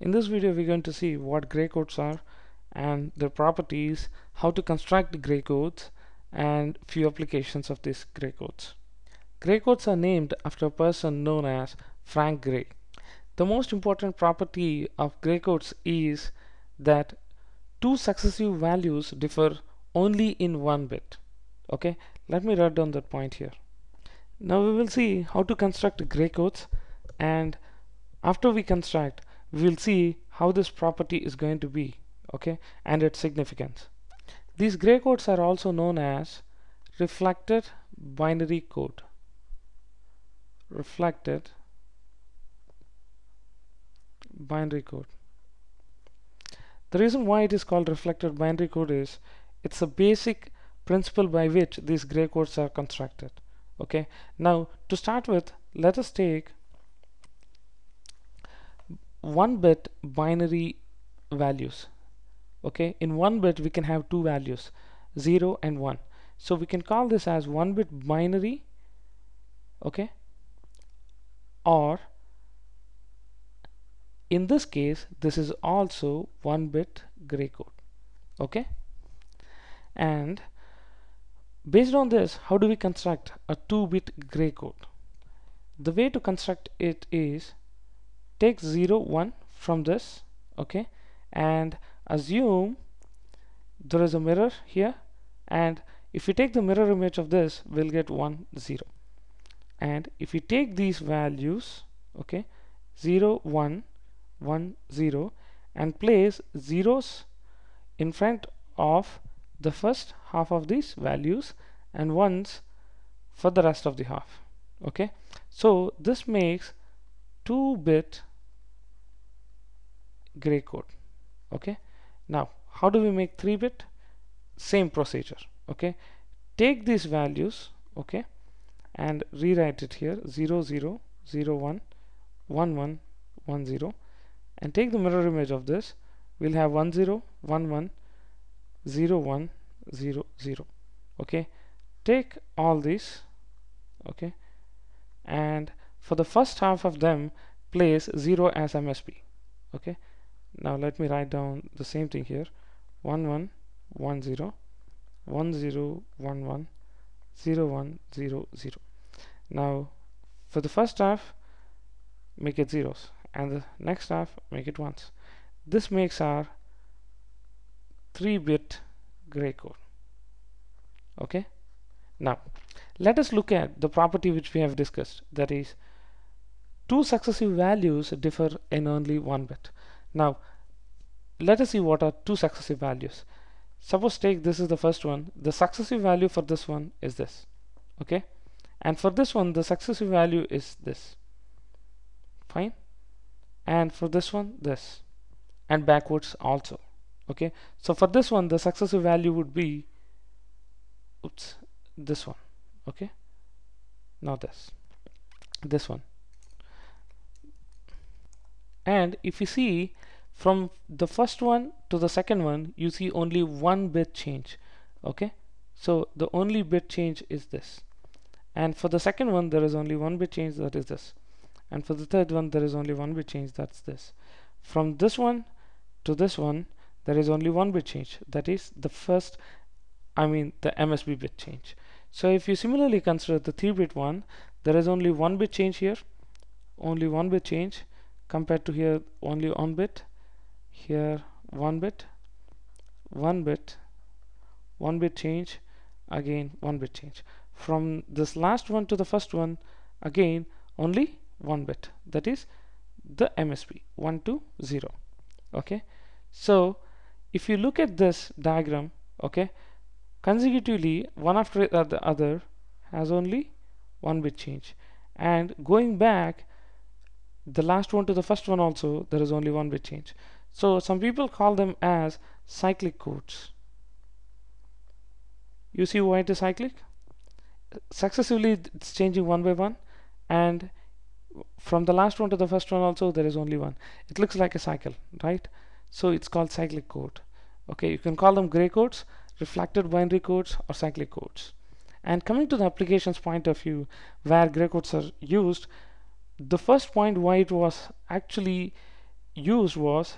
In this video we're going to see what gray codes are and their properties, how to construct gray codes and few applications of these gray codes. Gray codes are named after a person known as Frank Gray. The most important property of gray codes is that two successive values differ only in one bit. Okay, let me write down that point here. Now we will see how to construct gray codes and after we construct we will see how this property is going to be okay and its significance. These gray codes are also known as reflected binary code. Reflected binary code. The reason why it is called reflected binary code is it's a basic principle by which these gray codes are constructed okay now to start with let us take one bit binary values okay? In one bit we can have two values 0 and 1 so we can call this as one bit binary okay? Or in this case this is also one bit gray code okay? And Based on this, how do we construct a 2-bit gray code? The way to construct it is take 0, 1 from this, okay, and assume there is a mirror here, and if we take the mirror image of this, we'll get 1, 0. And if we take these values, okay, 0, 1, 1, 0, and place zeros in front of the first half of these values and ones for the rest of the half okay so this makes 2-bit gray code okay? Now how do we make 3-bit same procedure okay? Take these values okay and rewrite it here 0 0 0 1 1 1 1 0 and take the mirror image of this. We'll have 1 0 1 1 0 1 0 0 okay? Take all these okay and for the first half of them place 0 as MSB okay now let me write down the same thing here. 1 1 1 0 1 0 1 1 0 1 0 0 now for the first half make it zeros. And the next half make it ones. This makes our 3-bit gray code. Okay? Now let us look at the property which we have discussed. That is two successive values differ in only one bit now let us see what are two successive values. Suppose take this is the first one. The successive value for this one is this okay? And for this one the successive value is this. Fine? And for this one this. And backwards also okay? So for this one the successive value would be oops this one okay? Now this. This one and if you see from the first one to the second one you see only one bit change okay? So the only bit change is this. And for the second one there is only one bit change that is this. And for the third one there is only one bit change that's this. From this one to this one there is only one bit change. That is the first I mean the MSB bit change. So if you similarly consider the 3 bit one there is only one bit change here only one bit change compared to here only one bit here one bit one bit one bit change again one bit change. From this last one to the first one again only one bit that is the MSB 1 to 0 okay? So if you look at this diagram okay consecutively one after the other has only one bit change. And going back the last one to the first one also there is only one bit change. So some people call them as cyclic codes. You see why it is cyclic? Successively it's changing one by one and from the last one to the first one also there is only one. It looks like a cycle right? So it's called cyclic code. Okay you can call them gray codes reflected binary codes or cyclic codes. And coming to the applications point of view where gray codes are used the first point why it was actually used was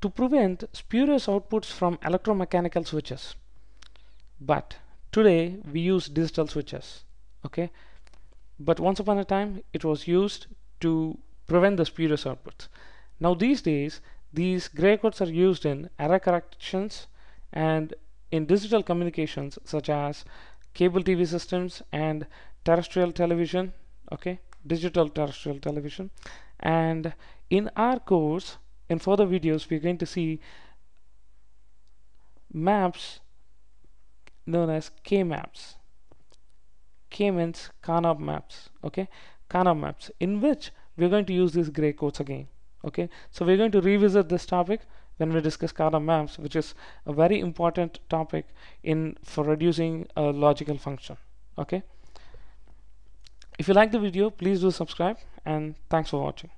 to prevent spurious outputs from electromechanical switches. But today we use digital switches okay? But once upon a time it was used to prevent the spurious outputs. Now these days these gray codes are used in error corrections and in digital communications such as cable TV systems and terrestrial television okay digital terrestrial television. And in our course in further videos we're going to see maps known as K-maps. K means Karnaugh maps okay? Karnaugh maps in which we're going to use these gray codes again okay? So we're going to revisit this topic when we discuss Karnaugh maps which is a very important topic in for reducing a logical function okay if you like the video please do subscribe and thanks for watching